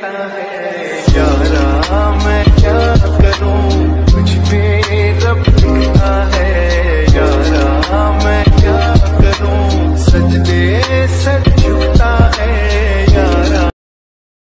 perfect.